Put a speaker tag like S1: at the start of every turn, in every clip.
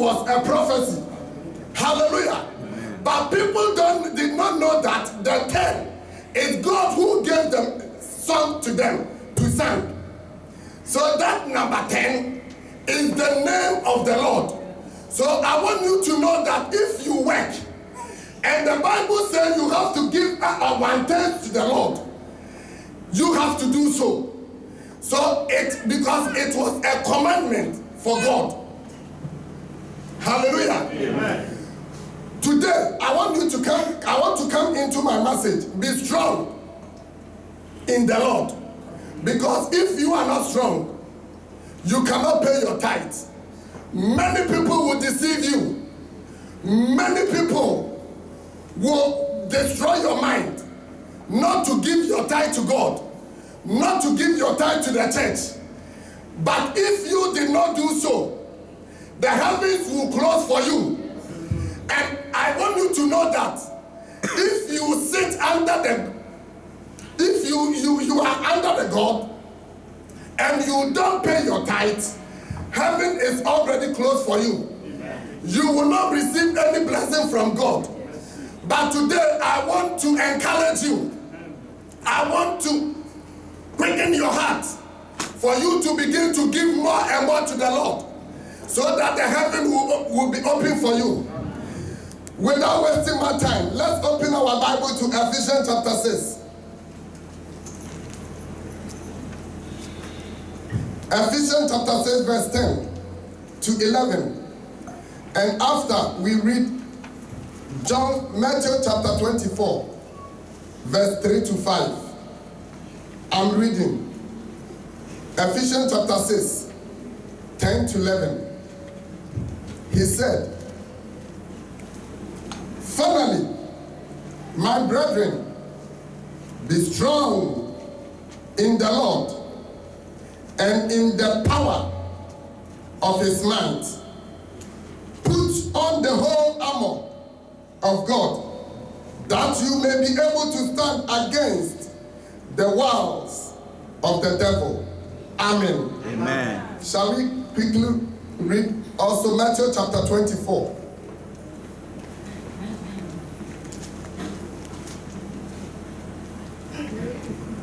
S1: was a prophecy. Hallelujah. But people don't did not know that the ten is God who gave them song to them to sing. So that number 10 is the name of the Lord. So I want you to know that if you work, and the Bible says you have to give a one tenth to the Lord, you have to do so. So it because it was a commandment for God. Hallelujah.
S2: Amen.
S1: Today, I want you to come, I want to come into my message. Be strong in the Lord. Because if you are not strong, you cannot pay your tithes. Many people will deceive you. Many people will destroy your mind not to give your tithe to God, not to give your tithe to the church. But if you did not do so, the heavens will close for you. And I want you to know that if you sit under the, if you you you are under the God, and you don't pay your tithe, heaven is already closed for you. You will not receive any blessing from God. But today I want to encourage you. I want to quicken your heart for you to begin to give more and more to the Lord so that the heaven will, will be open for you. Without wasting my time, let's open our Bible to Ephesians chapter 6. Ephesians chapter 6, verse 10 to 11. And after we read John, Matthew chapter 24, verse 3 to 5. I'm reading Ephesians chapter 6, 10 to 11. He said, Finally, my brethren, be strong in the Lord and in the power of his might. Put on the whole armor of God that you may be able to stand against the wiles of the devil. Amen.
S3: Amen.
S1: Shall we quickly read also Matthew chapter 24?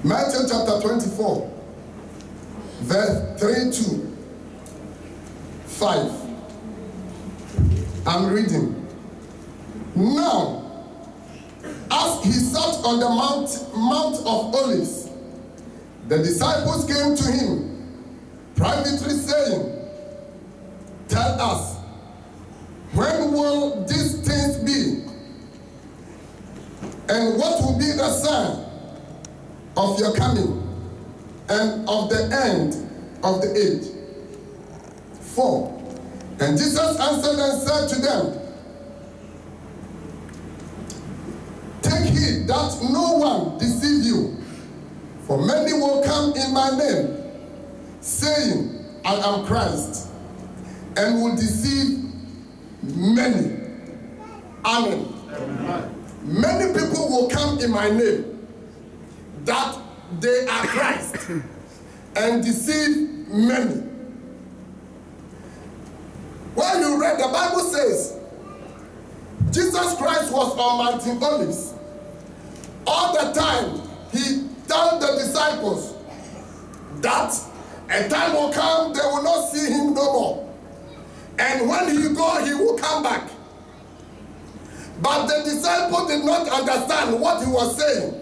S1: Matthew chapter 24, verse 3 to 5. I'm reading. Now, as he sat on the Mount, Mount of Olives, the disciples came to him privately saying, Tell us, when will these things be? And what will be the sign of your coming and of the end of the age? 4. And Jesus answered and said to them, Take heed that no one deceive you, for many will come in my name, saying, I am Christ, and will deceive many. Amen. Many people will come in my name that they are Christ and deceive many. When you read, the Bible says Jesus Christ was on Mountain Olives. All the time, he told the disciples that a time will come they will not see him no more. And when he go, he will come back. But the disciple did not understand what he was saying.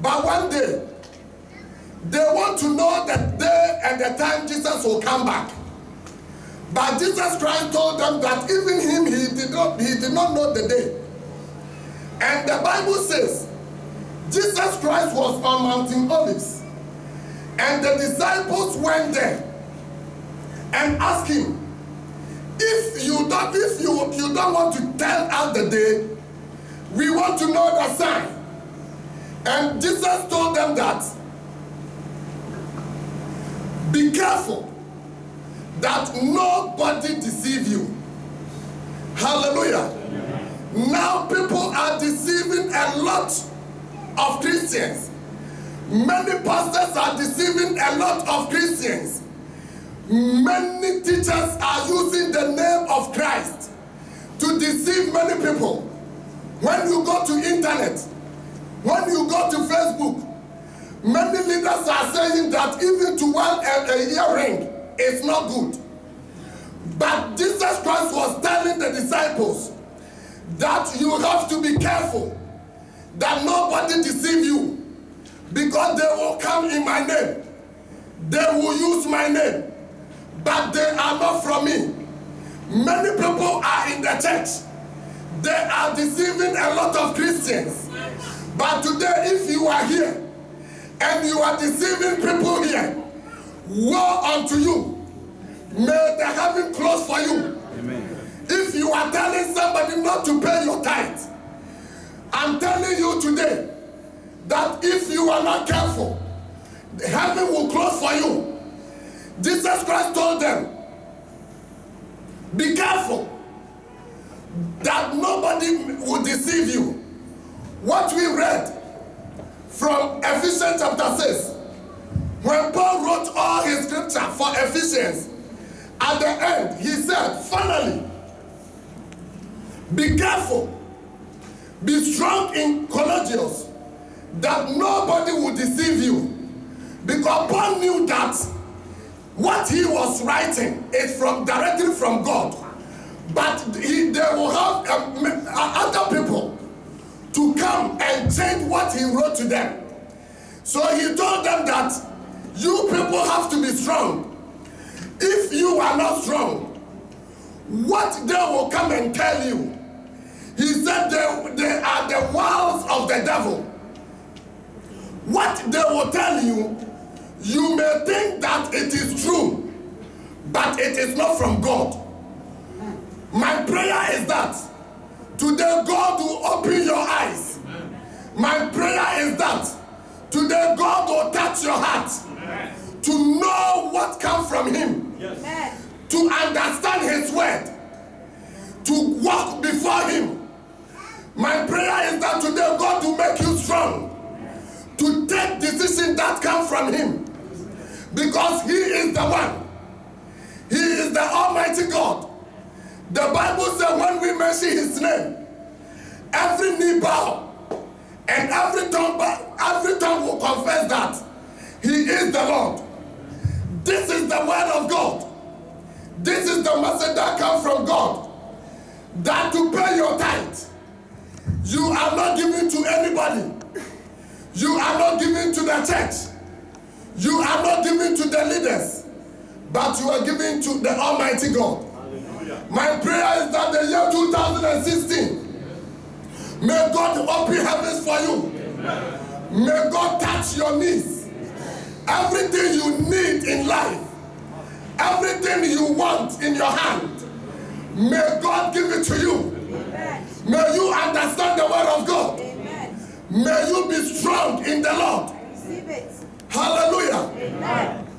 S1: But one day, they want to know the day and the time Jesus will come back. But Jesus Christ told them that even him, he did not, he did not know the day. And the Bible says, Jesus Christ was on Mountain Olives. And the disciples went there and asked him, don't, if you, you don't want to tell us the day, we want to know the sign. And Jesus told them that be careful that nobody deceive you. Hallelujah. Now people are deceiving a lot of Christians. Many pastors are deceiving a lot of Christians. Many teachers are using the name of Christ to deceive many people. When you go to internet, when you go to Facebook, many leaders are saying that even to wear a, earring is not good. But Jesus Christ was telling the disciples that you have to be careful that nobody deceive you because they will come in my name. They will use my name, but they are not from me. Many people are in the church. They are deceiving a lot of Christians. But today, if you are here and you are deceiving people here, woe unto you. May the heaven close for you.
S2: Amen.
S1: If you are telling somebody not to pay your tithe, I'm telling you today that if you are not careful, heaven will close for you. Jesus Christ told them, be careful that nobody will deceive you. What we read from Ephesians chapter 6, when Paul wrote all his scripture for Ephesians, at the end, he said, finally, be careful, be strong in Colossians, that nobody will deceive you. Because Paul knew that what he was writing is from directly from God. But he, they will have um, uh, other people to come and change what he wrote to them. So he told them that you people have to be strong. If you are not strong, what they will come and tell you, he said they, they are the wiles of the devil. What they will tell you, you may think that it is true, but it is not from God. My prayer is that today God will open your eyes. My prayer is that today God will touch your heart to know what comes from Him, to understand His word, to walk before Him. My prayer is that today God will make you strong to take decisions that come from Him because He is the one. He is the Almighty God. The Bible says when we mention His name, every knee bow and every tongue, bow, every tongue will confess that He is the Lord. This is the word of God. This is the message that comes from God. That to pay your tithe, you are not giving to anybody. You are not giving to the church. You are not giving to the leaders, but you are giving to the Almighty God. My prayer is that the year 2016, may God open heavens for you. May God touch your needs. Everything you need in life, everything you want in your hand, may God give it to you. May you understand the word of God. May you be strong in the Lord.
S3: Receive it.
S1: Hallelujah.
S3: Amen.